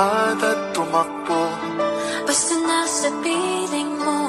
lumipad at tumakbo. Basta nasa piling mo